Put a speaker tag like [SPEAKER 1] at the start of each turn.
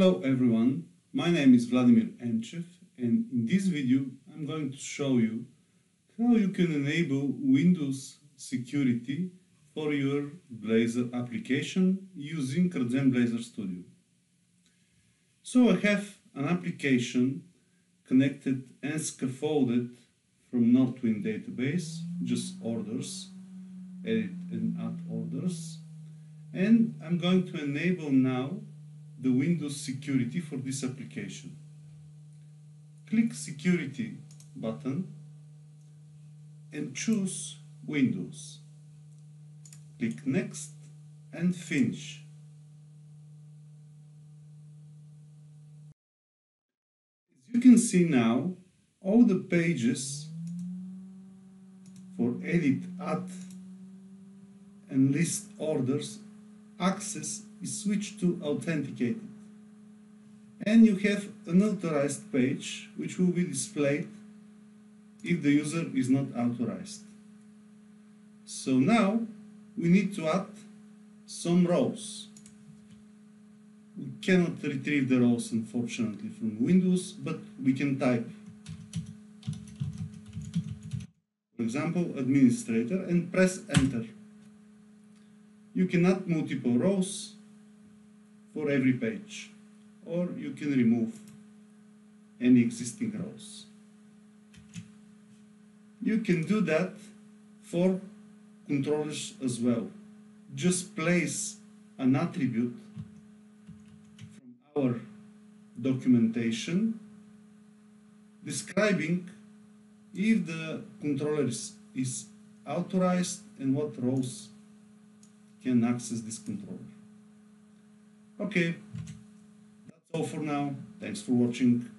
[SPEAKER 1] Hello everyone, my name is Vladimir Enchev and in this video I'm going to show you how you can enable Windows security for your Blazor application using Radzen Blazor Studio. So I have an application connected and scaffolded from Northwind database, just orders, edit and add orders. And I'm going to enable now the Windows security for this application. Click Security button and choose Windows. Click Next and Finish. As you can see now, all the pages for edit, add and list orders access is switched to authenticated. And you have an authorized page which will be displayed if the user is not authorized. So now we need to add some roles. We cannot retrieve the roles unfortunately from Windows, but we can type for example administrator and press enter. You can add multiple roles for every page or you can remove any existing roles. You can do that for controllers as well. Just place an attribute from our documentation describing if the controller is, is authorized and what roles can access this controller. Okay, that's all for now. Thanks for watching.